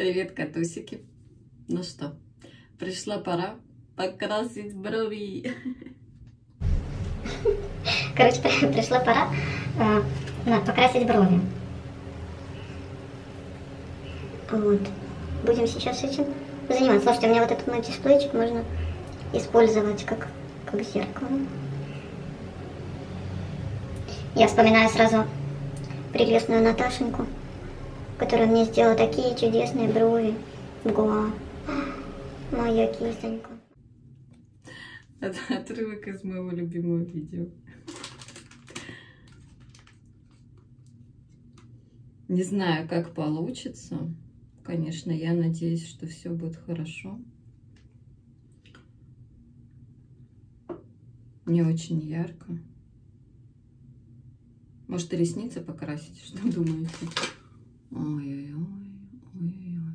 Привет, котусики. Ну что, пришла пора покрасить брови. Короче, пришла пора э, покрасить брови. Вот. Будем сейчас этим заниматься. Слушайте, у меня вот этот мой дисплейчик можно использовать как, как зеркало. Я вспоминаю сразу прелестную Наташеньку, которая мне сделала такие чудесные брови. Гуа. Моя кисонька. Это отрывок из моего любимого видео. Не знаю, как получится. Конечно, я надеюсь, что все будет хорошо. Не очень ярко. Может, ресницы покрасить? Что думаете? Ой-ой-ой, ой-ой-ой.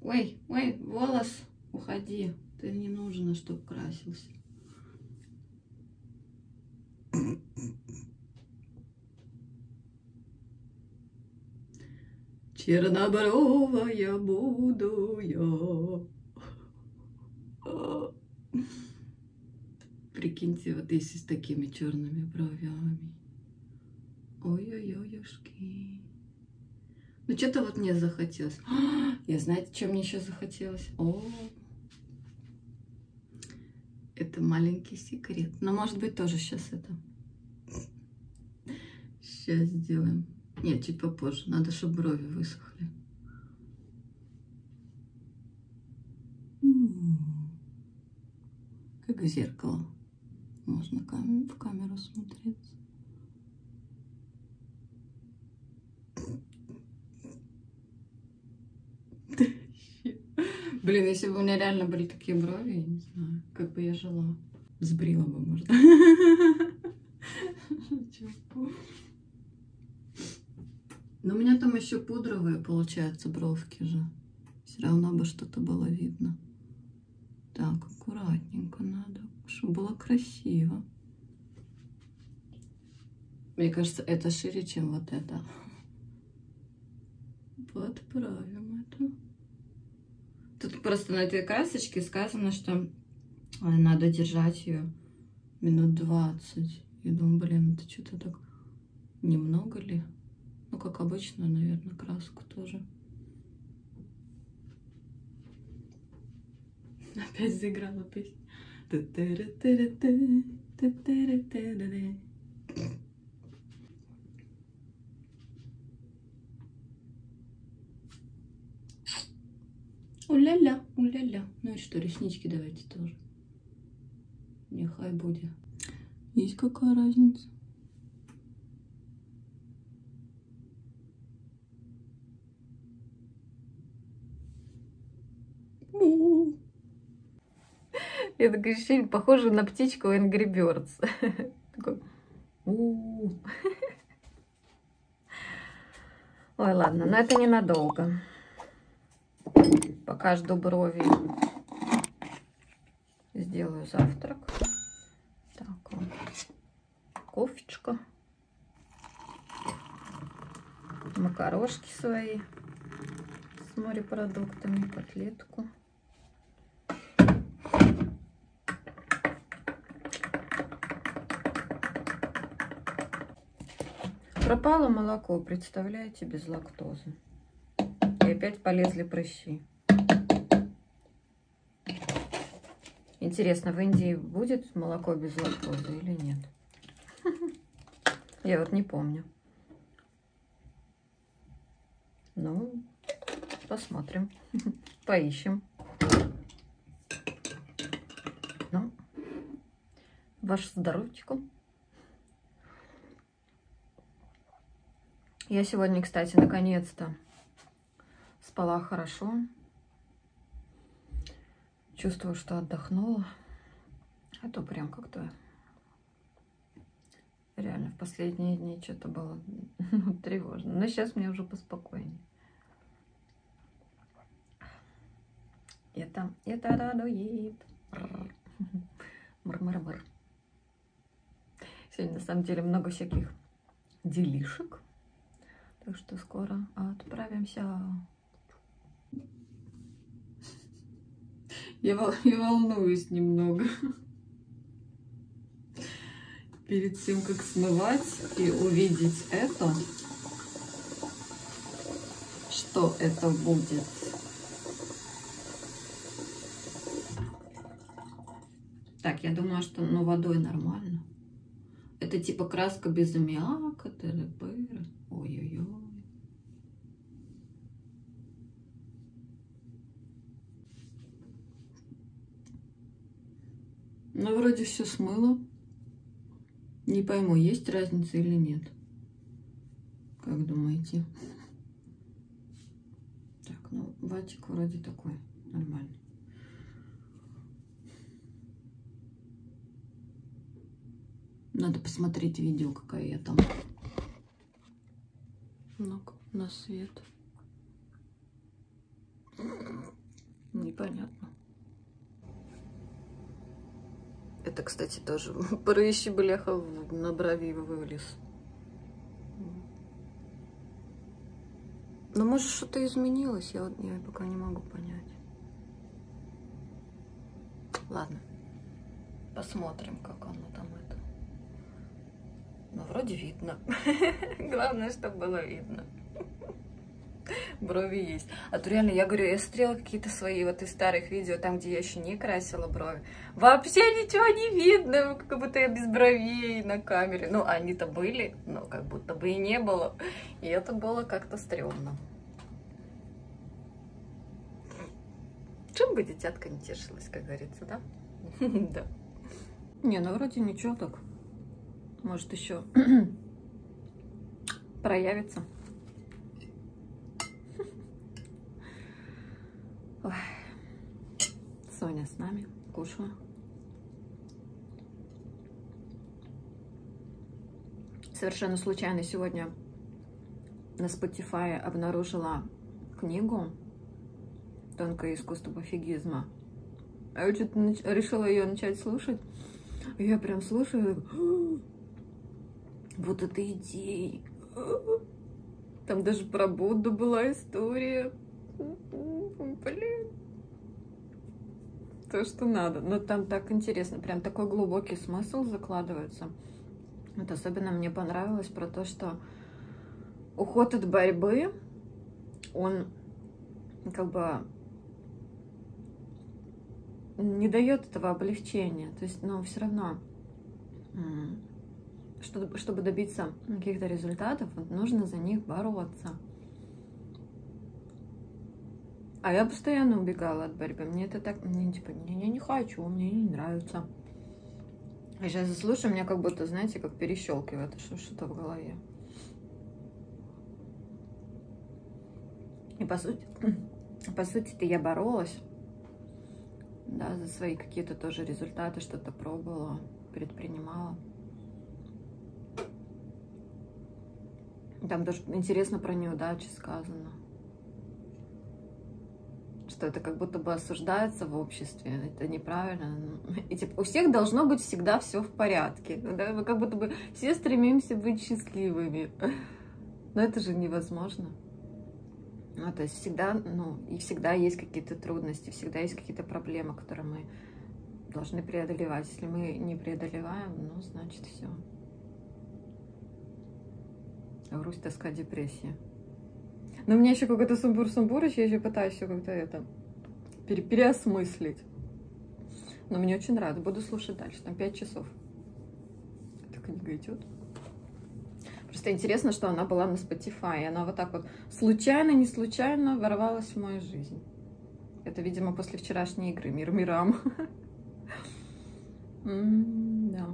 Ой, ой, волос, уходи. Ты не нужно, чтобы красился. Чернобровая буду я. Прикиньте, вот если с такими черными бровями. Ой-ой-ой-ошки. Ну, что-то вот мне захотелось. Я знаете, что мне еще захотелось? О, это маленький секрет. Но, может быть, тоже сейчас это. Сейчас сделаем. Нет, чуть попозже. Надо, чтобы брови высохли. Как зеркало. Можно в камеру смотреться. Блин, если бы у меня реально были такие брови, я не знаю, как бы я жила. Сбрила бы, может. Но у меня там еще пудровые, получается, бровки же. Все равно бы что-то было видно. Так, аккуратненько надо, чтобы было красиво. Мне кажется, это шире, чем вот это. Подправим это. Тут просто на этой красочке сказано, что надо держать ее минут 20. Я думаю, блин, это что-то так немного ли? Ну, как обычно, наверное, краску тоже. Опять заиграла песню. Уля-ля, уля-ля. Ну и что, реснички давайте тоже. Нехай будет. Есть какая разница? Я такое ощущение, похоже на птичку Angry Birds. Такой... Ой, ладно, но это ненадолго пока жду брови. Сделаю завтрак. Так, кофечка. Макарошки свои с морепродуктами, котлетку. Пропало молоко, представляете, без лактозы. И опять полезли прыщи. Интересно, в Индии будет молоко без лактозы или нет? Я вот не помню. Ну, посмотрим, поищем. Ну, ваше здоровечко. Я сегодня, кстати, наконец-то спала хорошо. Чувствую, что отдохнула. А то прям как-то реально в последние дни что-то было ну, тревожно. Но сейчас мне уже поспокойнее. Это, это радует. Мр-мр-мр. Сегодня на самом деле много всяких делишек. Так что скоро отправимся Я, я волнуюсь немного. Перед тем, как смывать и увидеть это, что это будет. Так, я думаю, что ну, водой нормально. Это типа краска без аммиака, ТРП. Ой-ой-ой. Ну, вроде все смыло. Не пойму, есть разница или нет. Как думаете? Так, ну, ватик вроде такой, нормальный. Надо посмотреть видео, какая я там. Ну-ка, на свет. Непонятно. Это, кстати, тоже прыщи, бляха, на брови вылез. Но может что-то изменилось, я, вот, я пока не могу понять. Ладно, посмотрим, как оно там это. Ну, вроде видно. Главное, чтобы было видно брови есть. А то реально, я говорю, я смотрела какие-то свои вот из старых видео, там, где я еще не красила брови. Вообще ничего не видно, как будто я без бровей на камере. Ну, они-то были, но как будто бы и не было. И это было как-то стрёмно. Чем бы детятка не тешилась, как говорится, да? Да. Не, ну вроде ничего так. Может еще проявится. Ой. Соня с нами, кушаю. Совершенно случайно сегодня на Spotify обнаружила книгу «Тонкое искусство пофигизма». А я что-то решила ее начать слушать. Я прям слушаю, вот это идея. Там даже про Будду была история. Блин. То, что надо. Но там так интересно, прям такой глубокий смысл закладывается. Вот особенно мне понравилось про то, что уход от борьбы, он как бы не дает этого облегчения. То есть, но все равно, чтобы, добиться каких-то результатов, нужно за них бороться. А я постоянно убегала от борьбы. Мне это так, мне типа, не, я не хочу, мне не нравится. А сейчас слушаю, меня как будто, знаете, как перещелкивает что-то в голове. И по сути, по сути-то я боролась, да, за свои какие-то тоже результаты, что-то пробовала, предпринимала. Там даже интересно про неудачи сказано что это как будто бы осуждается в обществе, это неправильно. И типа у всех должно быть всегда все в порядке, да? мы как будто бы все стремимся быть счастливыми, но это же невозможно. Ну, то есть всегда, ну, и всегда есть какие-то трудности, всегда есть какие-то проблемы, которые мы должны преодолевать. Если мы не преодолеваем, ну, значит, все. Грусть, тоска, депрессия. Но у меня еще какой-то сумбур-сумбур, еще я еще пытаюсь все как-то это пере переосмыслить. Но мне очень нравится. Буду слушать дальше. Там 5 часов. Эта книга идет. Просто интересно, что она была на Spotify. И она вот так вот случайно, не случайно ворвалась в мою жизнь. Это, видимо, после вчерашней игры «Мир мирам». Да.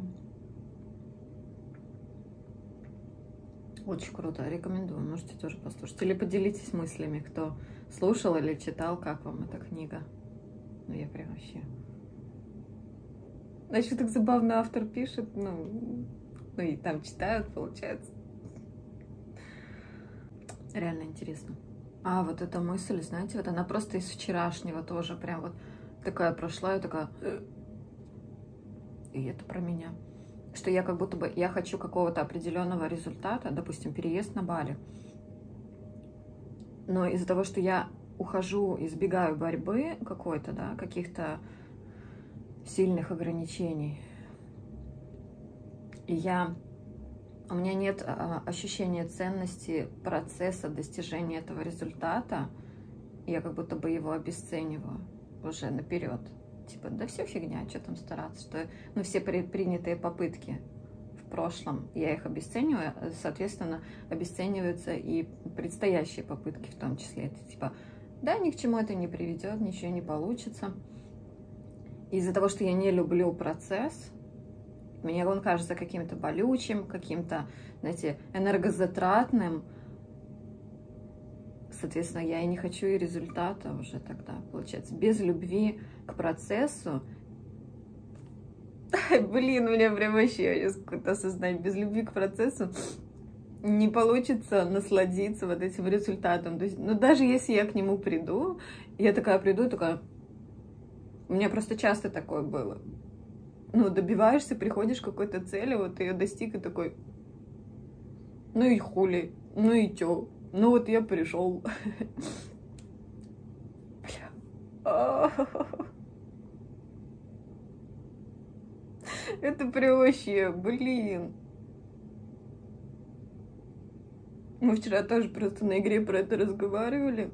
Очень круто, рекомендую, можете тоже послушать. Или поделитесь мыслями, кто слушал или читал, как вам эта книга. Ну, я прям вообще... А еще так забавно автор пишет, ну, ну и там читают, получается. Реально интересно. А вот эта мысль, знаете, вот она просто из вчерашнего тоже прям вот такая прошла, и такая... «Э». И это про меня что я как будто бы, я хочу какого-то определенного результата, допустим, переезд на Бали. Но из-за того, что я ухожу, избегаю борьбы какой-то, да, каких-то сильных ограничений. И я у меня нет а, ощущения ценности процесса достижения этого результата. Я как будто бы его обесцениваю уже наперед. Типа, да все фигня, что там стараться, что ну, все при, принятые попытки в прошлом, я их обесцениваю, соответственно, обесцениваются и предстоящие попытки в том числе. Это типа, да, ни к чему это не приведет, ничего не получится. Из-за того, что я не люблю процесс, мне он кажется каким-то болючим, каким-то, знаете, энергозатратным. Соответственно, я и не хочу и результата уже тогда, получается. Без любви к процессу Блин, у меня прям вообще какое-то осознание. Без любви к процессу не получится насладиться вот этим результатом. То есть, ну, даже если я к нему приду, я такая приду, такая... У меня просто часто такое было ну, добиваешься, приходишь к какой-то цели, вот ты ее достиг и такой, ну и хули, ну и чё, ну вот я пришел. Это прям вообще, блин. Мы вчера тоже просто на игре про это разговаривали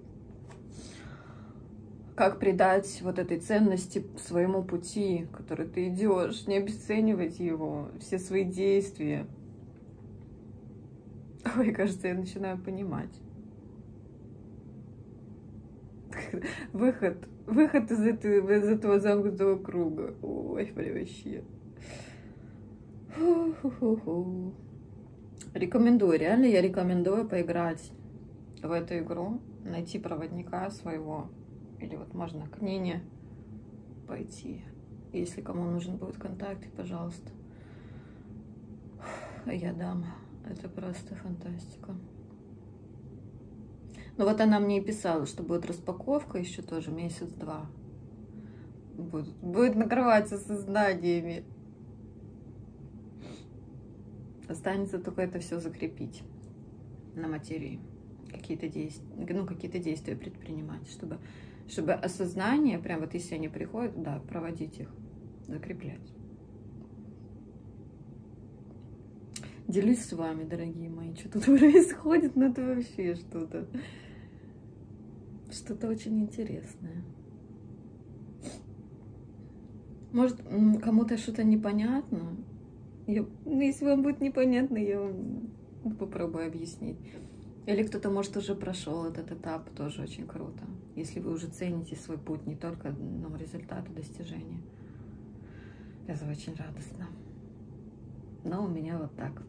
как придать вот этой ценности своему пути, который ты идешь, не обесценивать его, все свои действия. Ой, кажется, я начинаю понимать. Выход, выход из, этой, из этого замкнутого круга. Ой, прям вообще. Рекомендую, реально я рекомендую поиграть в эту игру, найти проводника своего, или вот можно к Нине пойти. Если кому нужен будет контакт, пожалуйста. Я дам. Это просто фантастика. Ну вот она мне и писала, что будет распаковка еще тоже месяц-два. Будет, будет накрываться сознаниями. Останется только это все закрепить на материи. Какие-то действия, ну, какие-то действия предпринимать, чтобы чтобы осознание, прям вот если они приходят, да, проводить их, закреплять. Делюсь с вами, дорогие мои, что тут происходит, ну это вообще что-то, что-то очень интересное. Может, кому-то что-то непонятно? Я, ну, если вам будет непонятно, я вам попробую объяснить. Или кто-то, может, уже прошел этот этап, тоже очень круто. Если вы уже цените свой путь, не только ну, результаты достижения. Это очень радостно. Но у меня вот так.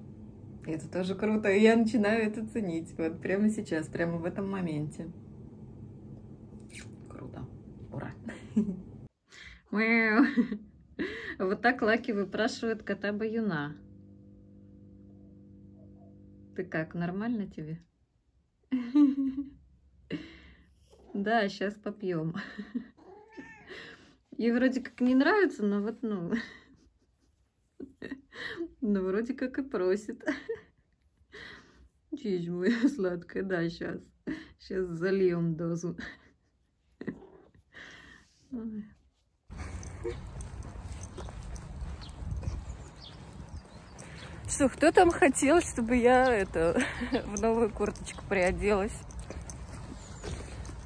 И это тоже круто, и я начинаю это ценить. Вот прямо сейчас, прямо в этом моменте. Круто. Ура. Вот так Лаки выпрашивает кота-баюна. Ты как, нормально тебе? Да, сейчас попьем. Ей вроде как не нравится, но вот, ну... Ну, вроде как и просит. Чиж моя сладкая, да, сейчас. Сейчас зальем дозу. Что, кто там хотел, чтобы я это в новую курточку приоделась?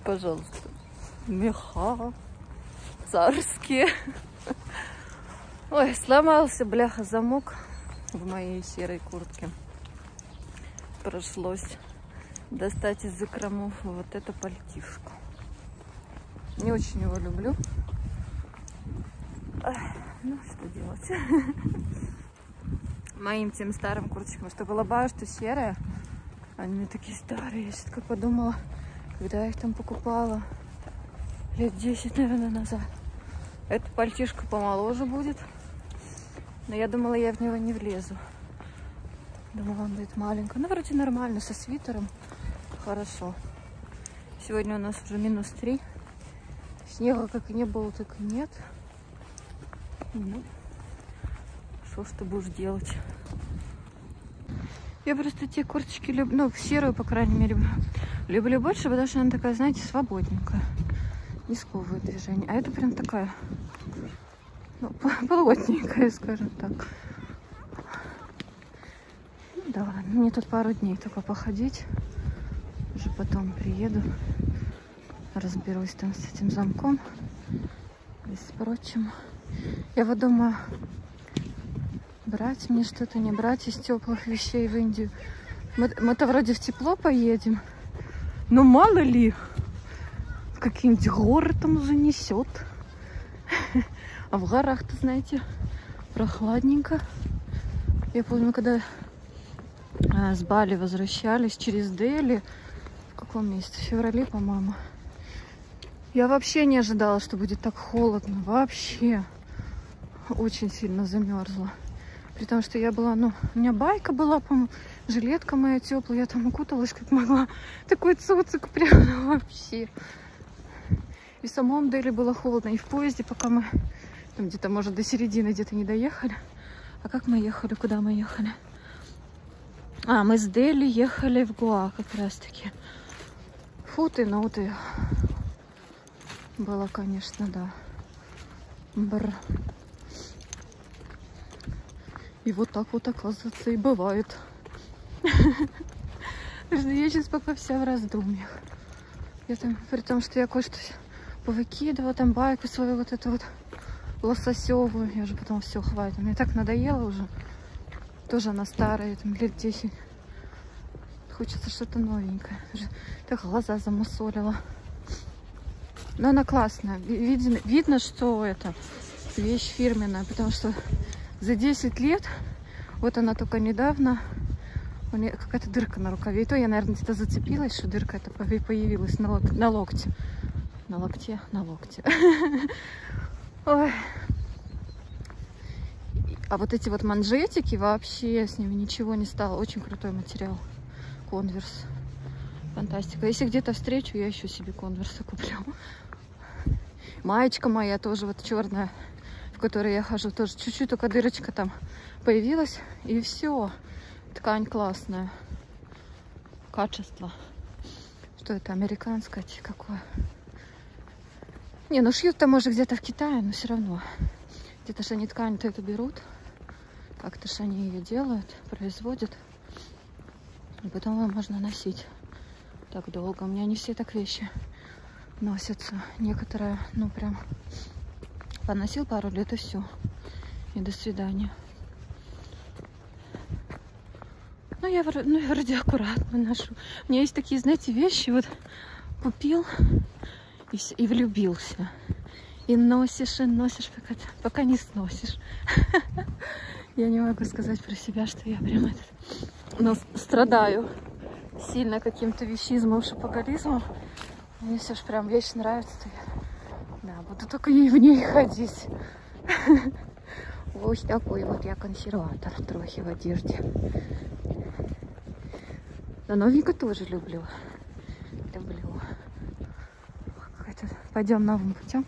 пожалуйста. Меха царские. Ой, сломался, бляха, замок в моей серой куртке. Прошлось достать из закромов вот это пальтишко. Не очень его люблю. Ну, что делать? Моим тем старым курточкам, что голубая, что серая. Они мне такие старые. Я сейчас подумала, когда я их там покупала лет 10, наверное, назад. Эта пальтишка помоложе будет. Но я думала, я в него не влезу. Думала, он будет маленький. Ну, вроде нормально, со свитером. Хорошо. Сегодня у нас уже минус 3. Снега как и не было, так и нет. Ну, что ж ты будешь делать? Я просто те курточки люблю, ну, серую, по крайней мере, Люблю больше, потому что она такая, знаете, свободненькая. Не сковывает движение. А это прям такая ну, плотненькая, скажем так. Ну, да ладно, мне тут пару дней только походить. Уже потом приеду. Разберусь там с этим замком. И с прочим. Я вот думаю, брать мне что-то, не брать из теплых вещей в Индию. Мы, мы-то вроде в тепло поедем. Но мало ли, какие-нибудь горы там занесет. А в горах-то, знаете, прохладненько. Я помню, когда а, с Бали возвращались через Дели, в каком месте? В феврале, по-моему. Я вообще не ожидала, что будет так холодно. Вообще. Очень сильно замерзла. При том, что я была, ну, у меня байка была, по-моему, жилетка моя теплая, я там укуталась как могла. Такой цуцик прям вообще. И в самом Дели было холодно, и в поезде, пока мы там где-то, может, до середины где-то не доехали. А как мы ехали? Куда мы ехали? А, мы с Дели ехали в Гуа как раз-таки. Фу ты, ну ты. Было, конечно, да. Бр. И вот так вот, оказывается, и бывает. Я сейчас пока вся в раздумьях. Я там, при том, что я кое-что повыкидывала, там байку свою вот эту вот лососевую. Я же потом все хватит. Мне так надоело уже. Тоже она старая, там лет 10. Хочется что-то новенькое. Так глаза замусолила. Но она классная. Видно, видно, что это вещь фирменная, потому что за 10 лет, вот она только недавно, у нее какая-то дырка на рукаве. И то я, наверное, где-то зацепилась, что дырка это появилась на, лок на локте. На локте, на локте. Ой. А вот эти вот манжетики, вообще с ними ничего не стало. Очень крутой материал. Конверс. Фантастика. Если где-то встречу, я еще себе конверсы куплю. Маечка моя тоже вот черная, в которой я хожу, тоже чуть-чуть только дырочка там появилась. И все. Ткань классная. Качество. Что это, американское какое? Не, ну шьют-то может где-то в Китае, но все равно. Где-то же они ткань-то эту берут. Как-то же они ее делают, производят. И потом ее можно носить так долго. У меня не все так вещи носятся. Некоторые, ну прям, поносил пару лет и все. И до свидания. Ну, я, ну, я вроде аккуратно ношу. У меня есть такие, знаете, вещи. Вот купил и, и влюбился. И носишь, и носишь, пока, пока не сносишь. Я не могу сказать про себя, что я прям этот, но страдаю сильно каким-то вещизмом, шапоголизмом. Мне все же прям вещь нравится, то да, буду только ей в ней ходить. Ось такой вот я консерватор трохи в одежде. Но новенько тоже люблю. Люблю. Пойдем новым путем.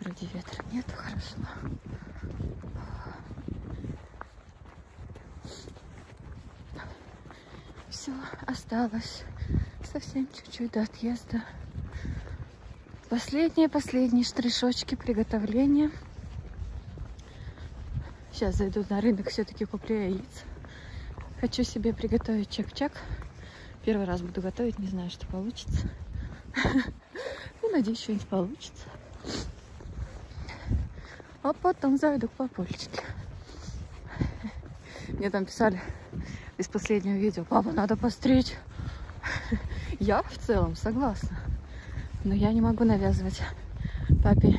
Вроде ветра нет, хорошо. Все, осталось совсем чуть-чуть до отъезда. Последние-последние штришочки приготовления. Сейчас зайду на рынок, все-таки куплю яиц. Хочу себе приготовить чак-чак. Первый раз буду готовить, не знаю, что получится. Ну, надеюсь, что-нибудь получится. А потом зайду к папульчике. Мне там писали из последнего видео, папа, надо постричь. Я в целом согласна. Но я не могу навязывать папе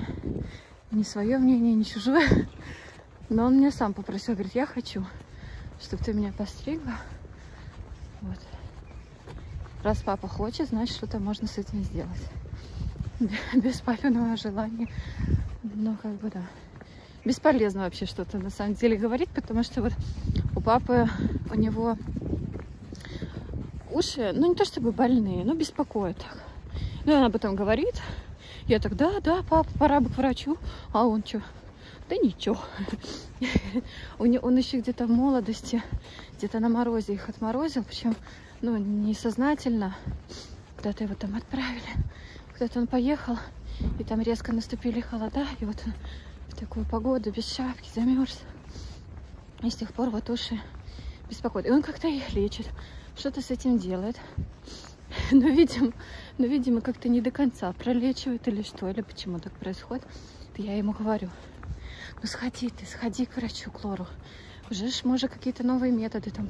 ни свое мнение, ни чужое. Но он мне сам попросил, говорит, я хочу, чтобы ты меня постригла. Вот. Раз папа хочет, значит, что-то можно с этим сделать. Без папиного желания. Ну, как бы, да бесполезно вообще что-то на самом деле говорить, потому что вот у папы, у него уши, ну не то чтобы больные, но беспокоят. Ну и она потом говорит, я так, да, да, папа, пора бы к врачу, а он что? Да ничего. Он еще где-то в молодости, где-то на морозе их отморозил, причем ну, несознательно. Куда-то его там отправили. Куда-то он поехал, и там резко наступили холода, и вот он в такую погоду, без шапки, замерз. И с тех пор вот уши беспокоит. И он как-то их лечит, что-то с этим делает. Но, видимо, но, видимо, как-то не до конца пролечивает или что, или почему так происходит. Я ему говорю, ну сходи ты, сходи к врачу, к Лору. Уже ж, может, какие-то новые методы там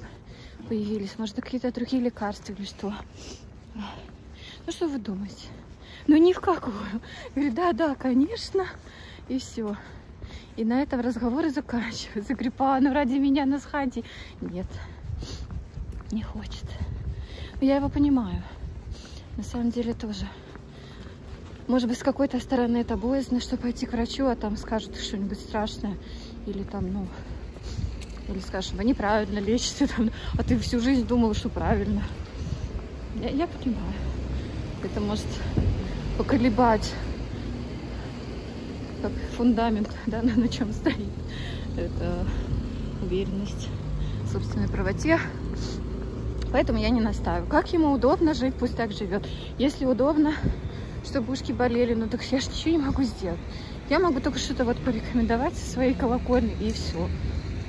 появились, может, какие-то другие лекарства или что. Ну, что вы думаете? Ну, ни в какую. Говорю, да, да, конечно. И все. И на этом разговоры заканчиваются. Говорю, ну ради меня на сходи. Нет, не хочет. Но я его понимаю. На самом деле тоже. Может быть, с какой-то стороны это боязно, что пойти к врачу, а там скажут что-нибудь страшное. Или там, ну, или скажешь, вы неправильно лечите, там, а ты всю жизнь думала, что правильно. Я, я понимаю. Это может поколебать как фундамент, да, на, чем стоит. Это уверенность в собственной правоте. Поэтому я не настаиваю. Как ему удобно жить, пусть так живет. Если удобно, чтобы ушки болели, ну так я же ничего не могу сделать. Я могу только что-то вот порекомендовать со своей колокольни и все.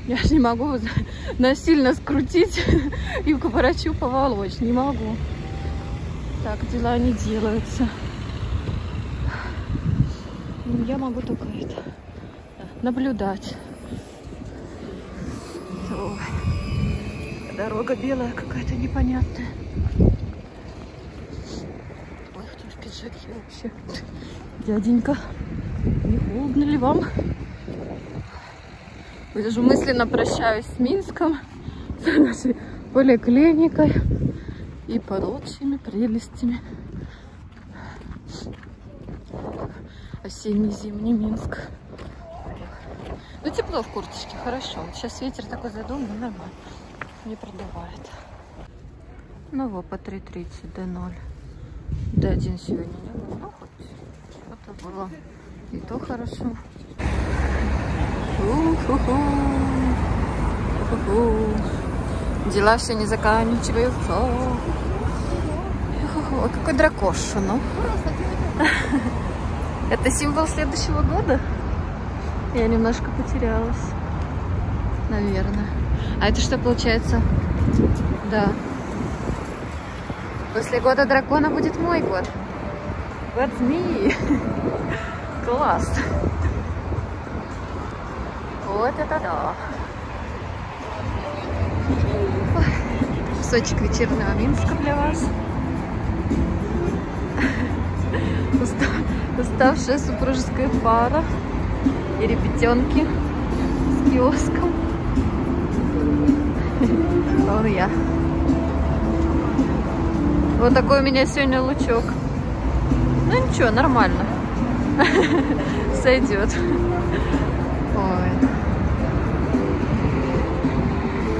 Я же не могу насильно скрутить и к врачу поволочь. Не могу. Так дела не делаются. Ну, я могу только это наблюдать. Ой. Дорога белая какая-то непонятная. Ой, кто в пиджаке вообще? Дяденька, не холодно ли вам? Я даже мысленно прощаюсь с Минском, с нашей поликлиникой и прочими прелестями. Осенний-зимний Минск. Ну, тепло в курточке, хорошо. Сейчас ветер такой задумный, нормально. Не продувает. Ну вот, по 3.30 D0. D1 сегодня не было. Ну, хоть что-то было. И то хорошо. Дела все не заканчиваются. Ой, какой дракоша, ну. Это символ следующего года? Я немножко потерялась. Наверное. А это что получается? Да. После года дракона будет мой год. Год змеи. Класс. Вот это да. Кусочек вечернего Минска для вас. Уставшая супружеская пара и ребятенки с киоском. Вон я. Вот такой у меня сегодня лучок. Ну ничего, нормально. Сойдет. Ой.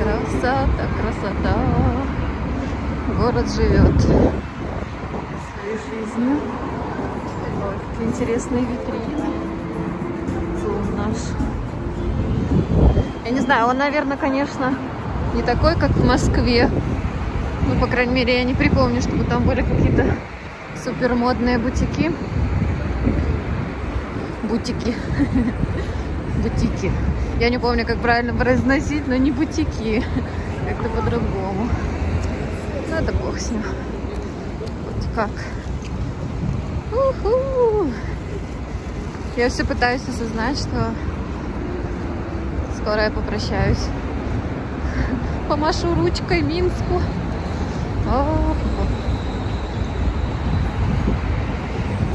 Красота, красота. Город живет своей жизнью. Интересные витрины. Зум наш. Я не знаю, он, наверное, конечно, не такой, как в Москве. Ну, по крайней мере, я не припомню, чтобы там были какие-то супер модные бутики. Бутики. Бутики. Я не помню, как правильно произносить, но не бутики. Как-то по-другому. Ну, это бог с ним. Вот как. Уху! Я все пытаюсь осознать, что скоро я попрощаюсь. Помашу ручкой Минску.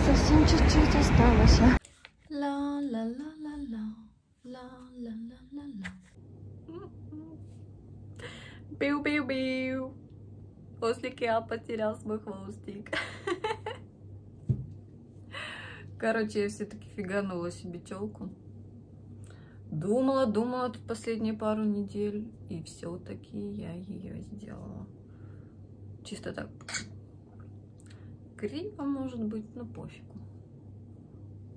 Совсем чуть-чуть осталось. Ла-ла-ла-ла-ла. Ла-ла-ла-ла-ла. Биу-биу-биу. Ослик я потерял свой хвостик. Короче, я все-таки фиганула себе челку. Думала, думала тут последние пару недель. И все-таки я ее сделала. Чисто так. Криво может быть, но пофигу.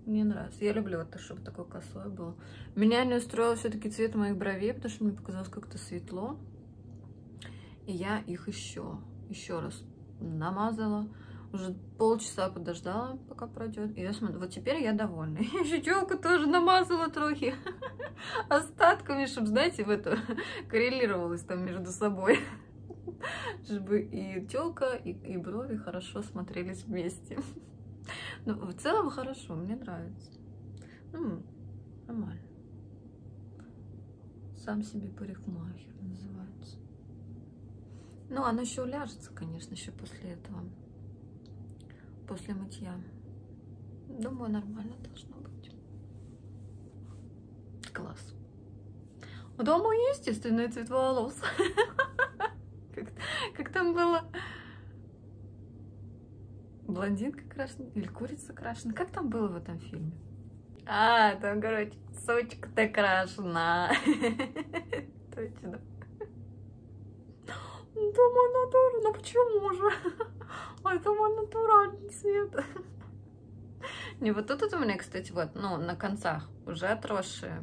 Мне нравится. Я люблю это, чтобы такой косой был. Меня не устроил все-таки цвет моих бровей, потому что мне показалось как-то светло. И я их еще, еще раз намазала. Уже полчаса подождала, пока пройдет. И я смотрю, вот теперь я довольна. Я еще челку тоже намазала трохи остатками, чтобы, знаете, в это коррелировалось там между собой. Чтобы и челка, и, и брови хорошо смотрелись вместе. Ну, в целом хорошо, мне нравится. Ну, нормально. Сам себе парикмахер называется. Ну, оно еще уляжется, конечно, еще после этого. После мытья. Думаю, нормально должно быть. Класс. Дома естественный цвет волос. Как там было? Блондинка крашена или курица крашена? Как там было в этом фильме? А, там, короче, сучка-то крашена. Точно. Мой натуральный. Ну почему же? Это мой натуральный цвет. Не, вот тут у меня, кстати, вот, ну, на концах уже отросшие,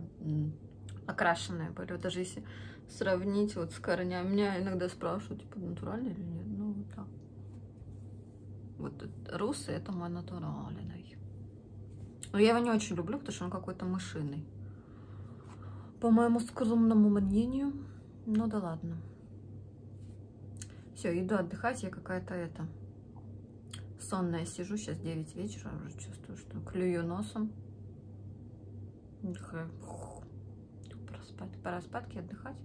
окрашенные были. Вот даже если сравнить вот с корнями. Меня иногда спрашивают, типа, натуральный или нет. Ну, вот так. Вот русый это мой натуральный. Но я его не очень люблю, потому что он какой-то мышиный. По моему скромному мнению. Ну да ладно. Все, иду отдыхать. Я какая-то это сонная сижу. Сейчас 9 вечера. Уже чувствую, что клюю носом. Такая, пора спать. Пора спадки отдыхать.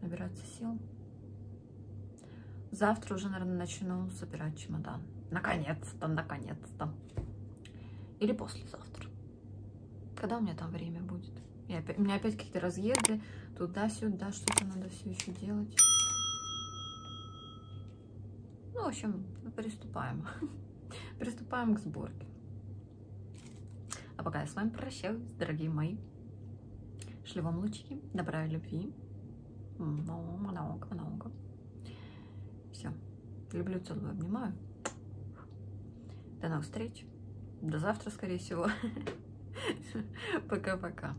Набираться сил. Завтра уже, наверное, начну собирать чемодан. Наконец-то, наконец-то. Или послезавтра. Когда у меня там время будет? Опять, у меня опять какие-то разъезды. Туда-сюда что-то надо все еще делать. Ну, в общем, приступаем. приступаем к сборке. А пока я с вами прощаюсь, дорогие мои. Шлю вам лучики, добра и любви. Много-много. Все. Люблю, целую, обнимаю. До новых встреч. До завтра, скорее всего. Пока-пока.